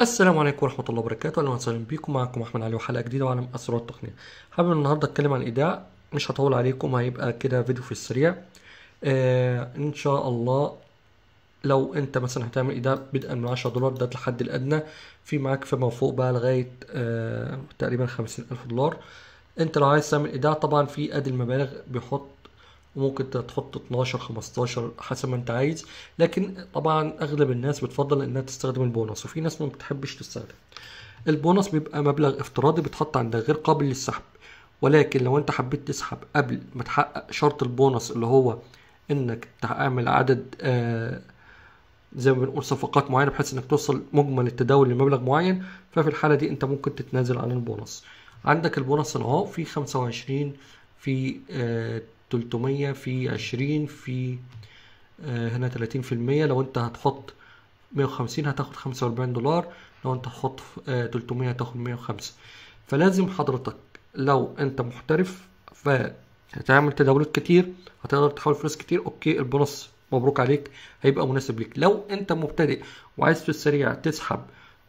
السلام عليكم ورحمة الله وبركاته. أهلا وسهلا بكم. معكم أحمد علي وحلقة جديدة وعالم أسرار التقنية. حابب النهاردة أتكلم عن الإيداع مش هطول عليكم. هيبقى كده فيديو في السريع. آه إن شاء الله لو أنت مثلا هتعمل إيداع بدءا من 10 دولار ده الحد الأدنى. في معاك فما فوق بقى لغاية آه تقريبا 50 ألف دولار. أنت لو عايز تعمل إيداع طبعا في أدي المبالغ بيحط وممكن تحط 12 15 حسب ما انت عايز. لكن طبعا أغلب الناس بتفضل إنها تستخدم البونص وفي ناس ما بتحبش تستخدم. البونص بيبقى مبلغ افتراضي بيتحط عندك غير قابل للسحب. ولكن لو انت حبيت تسحب قبل ما تحقق شرط البونص اللي هو إنك تعمل عدد آه زي ما بنقول صفقات معينة بحيث إنك توصل مجمل التداول لمبلغ معين ففي الحالة دي أنت ممكن تتنازل عن البونص. عندك البونص اهو في 25 في آه 300 في 20 في آه هنا 30% لو انت هتحط 150 هتاخد 45 دولار. لو انت هتحط آه 300 هتاخد 105 فلازم حضرتك لو انت محترف فهتعمل تداولات كتير هتقدر تحول فلوس كتير أوكي البونص مبروك عليك هيبقى مناسب ليك. لو انت مبتدئ وعايز في السريع تسحب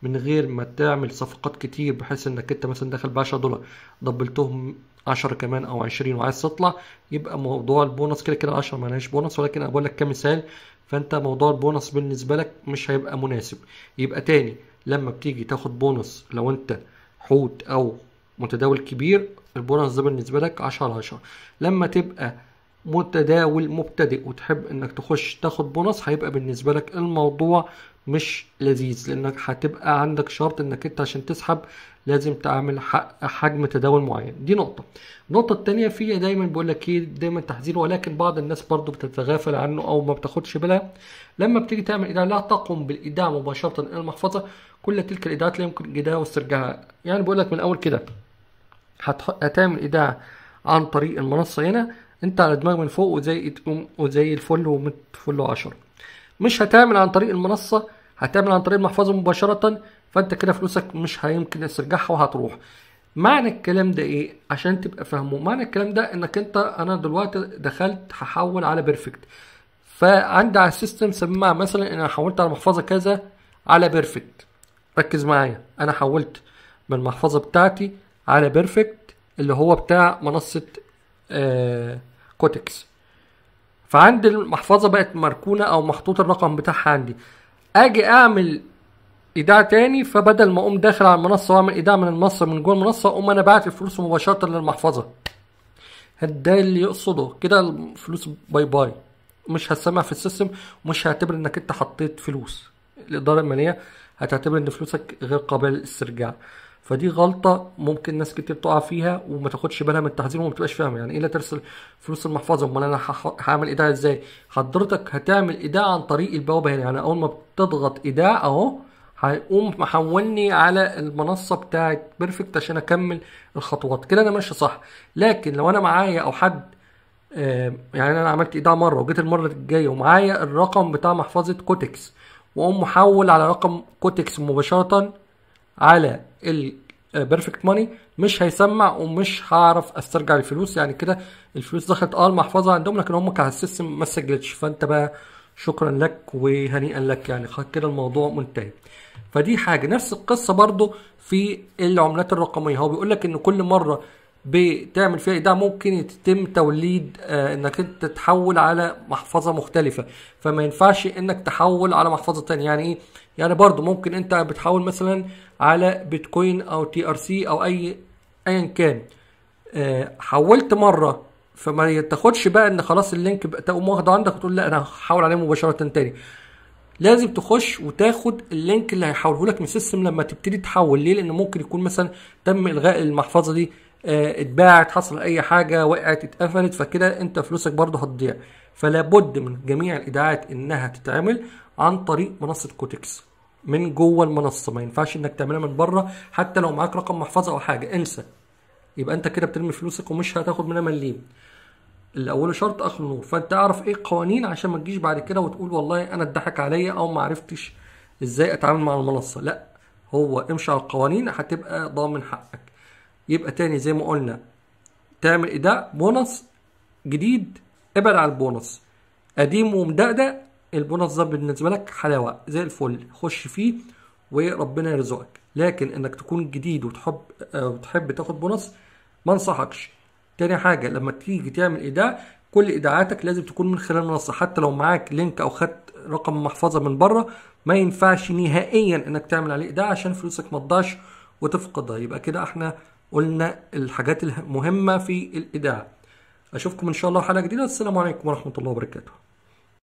من غير ما تعمل صفقات كتير بحيث انك انت مثلا داخل ب 10 دولار دبلتهم 10 كمان أو 20 وعايز تطلع يبقى موضوع البونص كده كده 10 مالهاش بونص ولكن أنا بقول لك كمثال فأنت موضوع البونص بالنسبة لك مش هيبقى مناسب. يبقى تاني لما بتيجي تاخد بونص لو أنت حوت أو متداول كبير البونص ده بالنسبة لك 10 على 10 لما تبقى متداول مبتدئ وتحب إنك تخش تاخد بونص هيبقى بالنسبة لك الموضوع مش لذيذ لأنك هتبقى عندك شرط إنك أنت عشان تسحب لازم تعمل حجم تداول معين. دي نقطة. النقطة التانية في دايما بقول لك إيه دايما تحذير ولكن بعض الناس برضو بتتغافل عنه أو ما بتاخدش بالها. لما بتيجي تعمل ايداع لا تقوم بالايداع مباشرة إلى المحفظة. كل تلك الايداعات لا يمكن جدها واسترجاعها. يعني بقول لك من الأول كده هتعمل ايداع عن طريق المنصة هنا. أنت على دماغ من فوق وزي وزي الفل ومتفل عشرة مش هتعمل عن طريق المنصة هتعمل عن طريق المحفظة مباشرة. فانت كده فلوسك مش هيمكن استرجاعها وهتروح. معنى الكلام ده إيه؟ عشان تبقى فاهمه. معنى الكلام ده إنك أنت أنا دلوقتي دخلت هحول على Perfect فعندي على ال system سمع مثلا أنا حولت على محفظة كذا على Perfect ركز معايا. أنا حولت من المحفظة بتاعتي على Perfect اللي هو بتاع منصة آه Quotex فعندي المحفظة بقت مركونة أو محطوط الرقم بتاعها عندي. أجي أعمل ايداع تاني فبدل ما أقوم داخل على المنصة وأعمل ايداع من المنصة من جوه المنصة أقوم أنا باعت الفلوس مباشرة للمحفظة. ده اللي يقصده. كده الفلوس bye bye. مش هتسمع في ال system ومش هعتبر إنك أنت حطيت فلوس. الإدارة المالية هتعتبر إن فلوسك غير قابلة للاسترجاع. فدي غلطة ممكن ناس كتير تقع فيها وما تاخدش بالها من التحذير وما تبقاش فاهمة. يعني إيه لا ترسل فلوس المحفظة؟ أمال أنا هعمل ايداع إزاي؟ حضرتك هتعمل ايداع عن طريق البوابة هنا. يعني أول ما بتضغط ايداع أهو هيقوم محولني على المنصة بتاعت Perfect عشان أكمل الخطوات. كده أنا ماشي صح. لكن لو أنا معايا أو حد آه يعني أنا عملت إيداع مرة وجيت المرة الجاية ومعايا الرقم بتاع محفظة Quotex وأقوم محول على رقم Quotex مباشرة على ال Perfect Money مش هيسمع ومش هعرف أسترجع الفلوس. يعني كده الفلوس دخلت آه المحفظة عندهم لكن هم على ال system ما سجلتش. فأنت بقى شكرا لك وهنيئا لك يعني. كده الموضوع منتهي. فدي حاجة. نفس القصة برضو في العملات الرقمية. هو بيقول لك إن كل مرة بتعمل فيها ايداع ممكن يتم توليد آه إنك أنت تحول على محفظة مختلفة. فما ينفعش إنك تحول على محفظة تانية. يعني إيه؟ يعني برضو ممكن أنت بتحول مثلا على بيتكوين أو TRC أو أي ايا كان. آه حولت مرة فما تاخدش بقى إن خلاص ال link تقوم واخده عندك وتقول لا أنا هحول عليه مباشرة تاني. لازم تخش وتاخد ال link اللي هيحوله لك من ال system لما تبتدي تحول. ليه؟ لأن ممكن يكون مثلا تم إلغاء المحفظة دي آه اتباعت حصل أي حاجة وقعت اتقفلت فكده أنت فلوسك برضه هتضيع. فلا بد من جميع الإيداعات إنها تتعمل عن طريق منصة كوتكس من جوه المنصة. ما ينفعش إنك تعملها من بره. حتى لو معاك رقم محفظة أو حاجة انسى. يبقى أنت كده بترمي فلوسك ومش هتاخد منها مليم. اللي اوله شرط اخر نور. فأنت اعرف إيه القوانين عشان ما تجيش بعد كده وتقول والله أنا اتضحك عليا أو ما عرفتش إزاي أتعامل مع المنصة. لأ هو امشي على القوانين هتبقى ضامن حقك. يبقى تاني زي ما قلنا تعمل إيداع بونص جديد ابعد عن البونص. قديم ومدقدق البونص ده بالنسبة لك حلاوة زي الفل. خش فيه وربنا يرزقك. لكن إنك تكون جديد وتحب آه، وتحب تاخد بونص ما انصحكش. تاني حاجة لما تيجي تعمل إيداع كل إيداعاتك لازم تكون من خلال منصة. حتى لو معاك لينك أو خدت رقم محفظة من بره ما ينفعش نهائيا إنك تعمل عليه إيداع عشان فلوسك ما تضيعش وتفقدها. يبقى كده إحنا قلنا الحاجات المهمة في الإيداع. أشوفكم إن شاء الله حلقة جديدة. السلام عليكم ورحمة الله وبركاته.